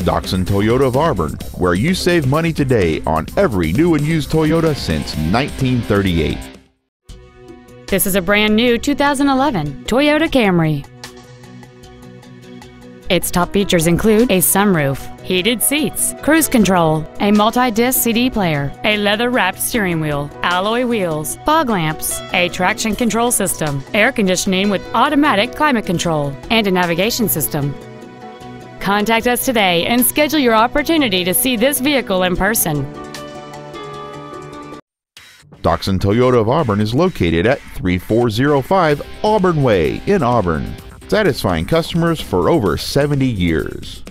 Doxon Toyota of Auburn, where you save money today on every new and used Toyota since 1938. This is a brand new 2011 Toyota Camry. Its top features include a sunroof, heated seats, cruise control, a multi-disc CD player, a leather-wrapped steering wheel, alloy wheels, fog lamps, a traction control system, air conditioning with automatic climate control, and a navigation system. Contact us today and schedule your opportunity to see this vehicle in person. Doxon Toyota of Auburn is located at 3405 Auburn Way in Auburn, satisfying customers for over 70 years.